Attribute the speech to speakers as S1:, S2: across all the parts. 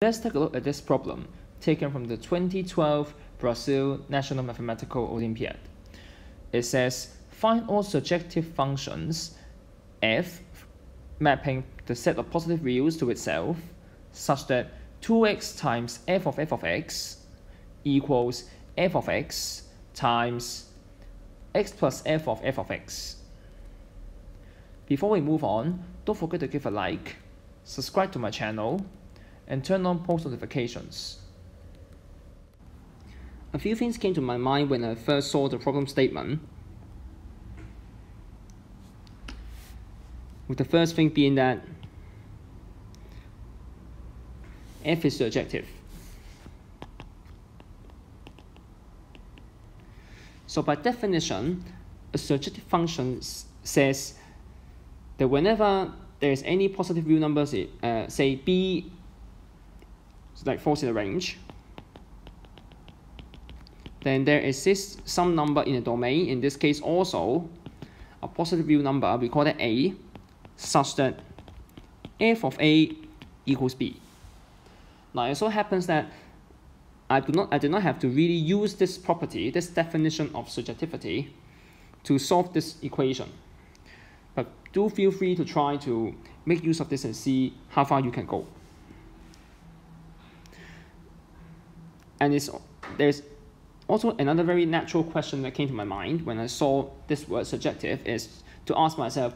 S1: Let's take a look at this problem taken from the 2012 Brazil National Mathematical Olympiad. It says, find all surjective functions f mapping the set of positive reals to itself such that 2x times f of f of x equals f of x times x plus f of f of x. Before we move on, don't forget to give a like, subscribe to my channel, and turn on post notifications. A few things came to my mind when I first saw the problem statement. With the first thing being that f is the surjective. So by definition, a surjective function says that whenever there is any positive real numbers, uh, say b like falls in a range, then there exists some number in the domain, in this case also a positive real number, we call that a, such that f of a equals b. Now it so happens that I do not I did not have to really use this property, this definition of surjectivity to solve this equation. But do feel free to try to make use of this and see how far you can go. And it's, there's also another very natural question that came to my mind when I saw this word surjective is to ask myself,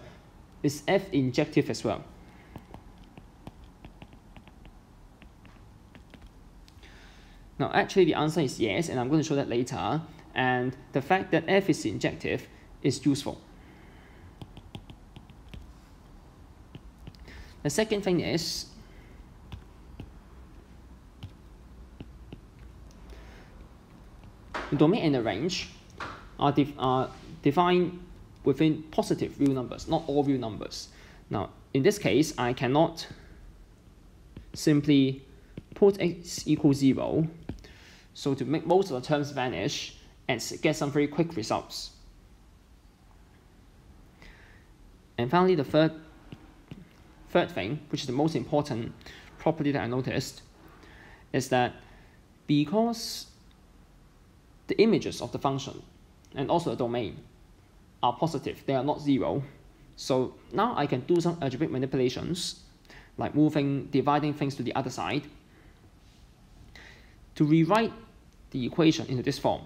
S1: is F injective as well? Now, actually, the answer is yes, and I'm going to show that later. And the fact that F is injective is useful. The second thing is The domain and the range are, def are defined within positive real numbers, not all real numbers. Now, in this case, I cannot simply put x equals 0, so to make most of the terms vanish and get some very quick results. And finally, the third, third thing, which is the most important property that I noticed, is that because the images of the function and also the domain are positive, they are not zero. So now I can do some algebraic manipulations, like moving, dividing things to the other side, to rewrite the equation into this form.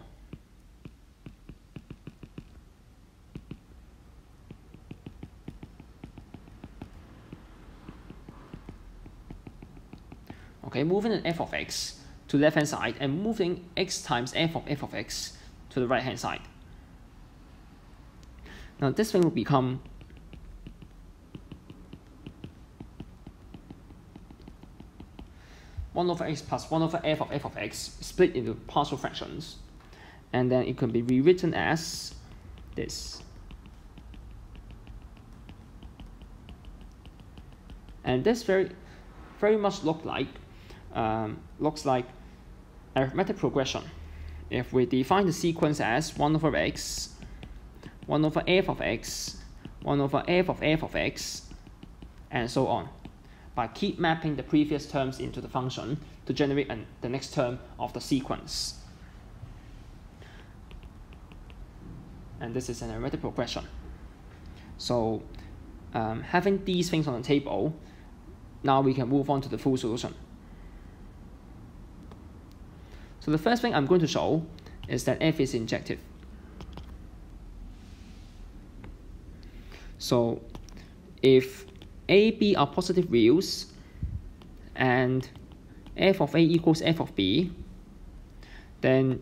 S1: Okay, moving an f of x to the left hand side and moving x times f of f of x to the right hand side. Now this thing will become one over x plus one over f of f of x split into partial fractions. And then it can be rewritten as this. And this very, very much look like, um, looks like arithmetic progression. If we define the sequence as 1 over x, 1 over f of x, 1 over f of f of x, and so on, by keep mapping the previous terms into the function to generate an, the next term of the sequence. And this is an arithmetic progression. So um, having these things on the table, now we can move on to the full solution. So the first thing I'm going to show is that f is injective. So if a, b are positive reals and f of a equals f of b, then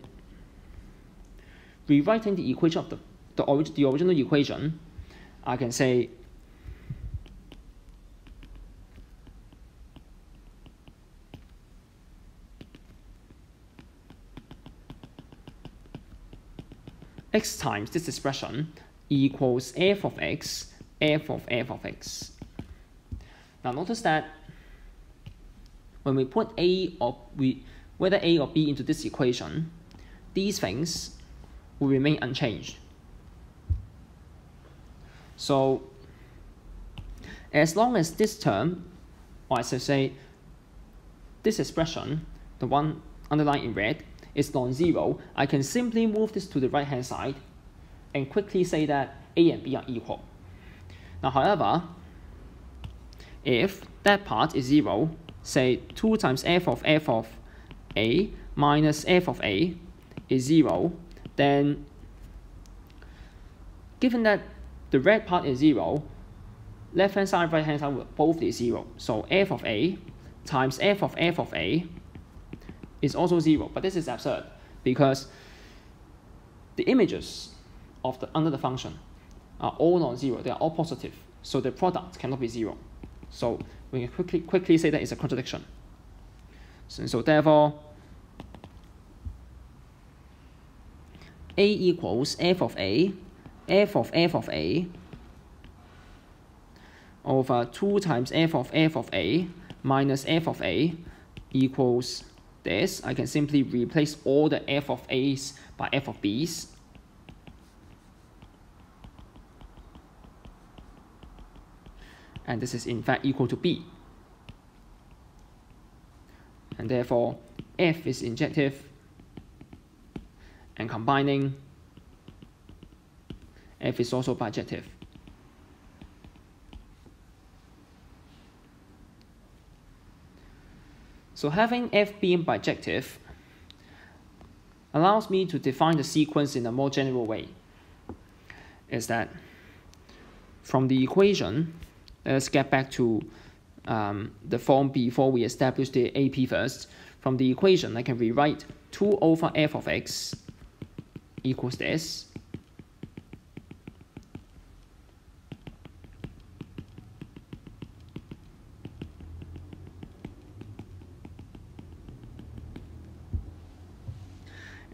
S1: rewriting the equation of the, the, orig the original equation, I can say x times this expression equals f of x, f of f of x. Now notice that when we put a or we whether a or b into this equation, these things will remain unchanged. So as long as this term, or I should say, this expression, the one underlined in red, is non-zero, I can simply move this to the right-hand side and quickly say that a and b are equal. Now, however, if that part is 0, say 2 times f of f of a minus f of a is 0, then given that the red part is 0, left hand side right hand side will both be 0. So f of a times f of f of a is also 0. But this is absurd because the images of the under the function are all non-zero. They are all positive. So the product cannot be 0. So we can quickly, quickly say that it's a contradiction. So, so therefore, a equals f of a, f of f of a, over 2 times f of f of a minus f of a equals this. I can simply replace all the f of a's by f of b's. And this is in fact equal to b. And therefore, f is injective and combining f is also bijective. So having f being bijective allows me to define the sequence in a more general way. Is that from the equation, let's get back to um, the form before we establish the AP first. From the equation, I can rewrite 2 over f of x equals this.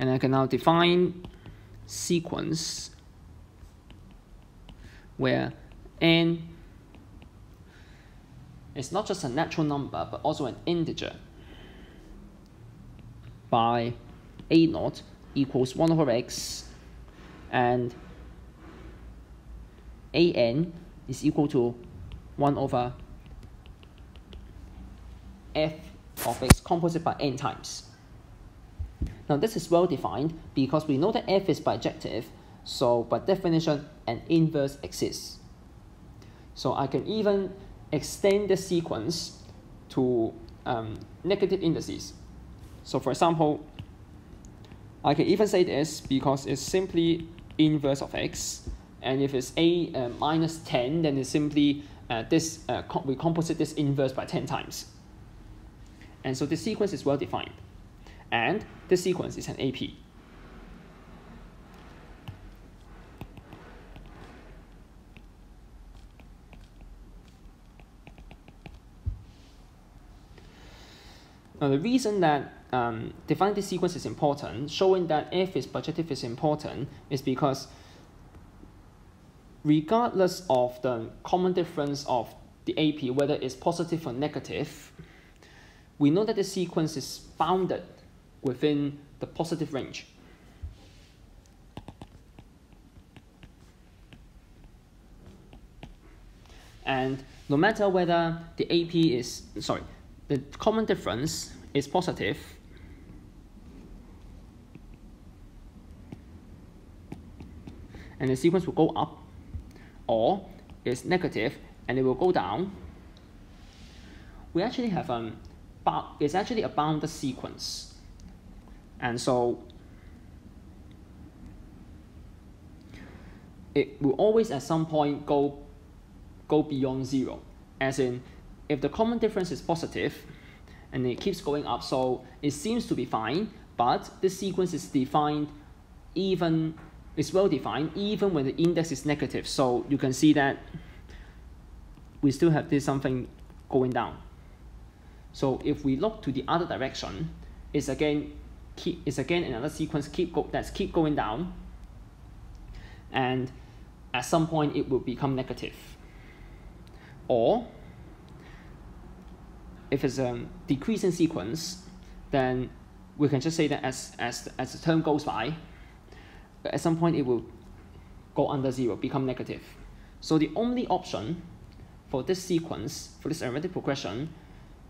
S1: And I can now define sequence where n is not just a natural number but also an integer by a naught equals 1 over x and an is equal to 1 over f of x composite by n times. Now this is well defined because we know that f is bijective, so by definition an inverse exists. So I can even extend the sequence to um, negative indices. So for example, I can even say this because it's simply inverse of x, and if it's a uh, minus 10, then it's simply uh, this, uh, we composite this inverse by 10 times. And so the sequence is well defined. And the sequence is an AP. Now the reason that um, defining this sequence is important, showing that f is bijective is important, is because regardless of the common difference of the AP, whether it's positive or negative, we know that the sequence is bounded within the positive range. And no matter whether the AP is, sorry, the common difference is positive, and the sequence will go up, or is negative and it will go down, we actually have um, it's actually a bounded sequence. And so it will always at some point go go beyond zero. As in if the common difference is positive and it keeps going up, so it seems to be fine, but this sequence is defined even, it's well defined, even when the index is negative. So you can see that we still have this something going down. So if we look to the other direction, it's again keep it's again another sequence keep go that's keep going down and at some point it will become negative. Or if it's a decreasing sequence, then we can just say that as, as, as the term goes by, at some point it will go under zero, become negative. So the only option for this sequence, for this arithmetic progression,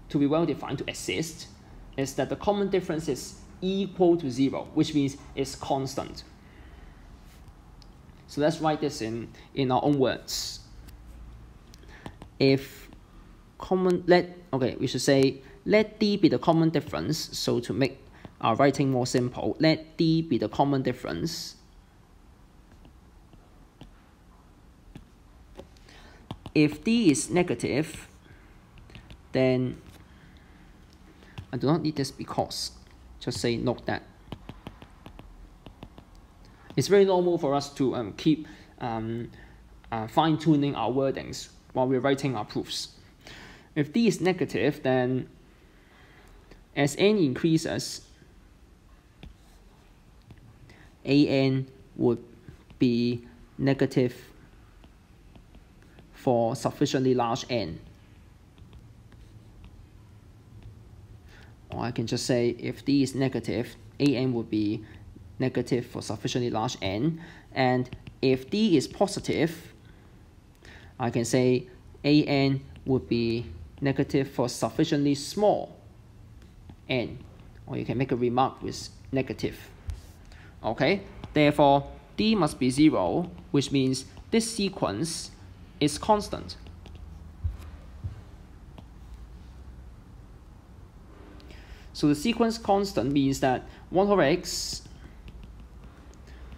S1: to be well defined to exist is that the common difference is equal to zero, which means it's constant. So let's write this in, in our own words. If common, let, okay, we should say, let D be the common difference. So to make our writing more simple, let D be the common difference. If D is negative, then I do not need this because just say note that it's very normal for us to um, keep um, uh, fine-tuning our wordings while we're writing our proofs. If d is negative, then as n increases, an would be negative for sufficiently large n. Or I can just say if d is negative, an would be negative for sufficiently large n. And if d is positive, I can say an would be negative for sufficiently small n. Or you can make a remark with negative. Okay, therefore d must be 0, which means this sequence is constant. So the sequence constant means that 1 over x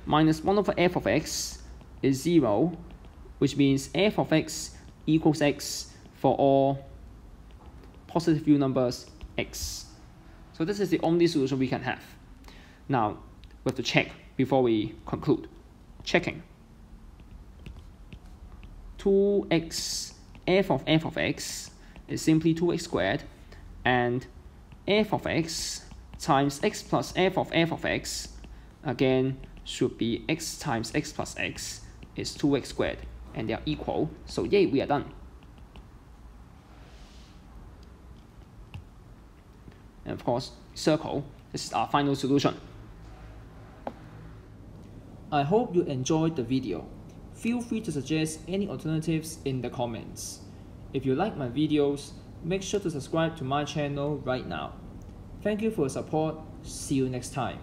S1: minus 1 over f of x is 0, which means f of x equals x for all positive real numbers x. So this is the only solution we can have. Now, we have to check before we conclude. Checking. 2x f of f of x is simply 2x squared and f of x times x plus f of f of x again should be x times x plus x is 2x squared and they are equal. So yay we are done. And of course circle this is our final solution. I hope you enjoyed the video. Feel free to suggest any alternatives in the comments. If you like my videos make sure to subscribe to my channel right now. Thank you for your support. See you next time.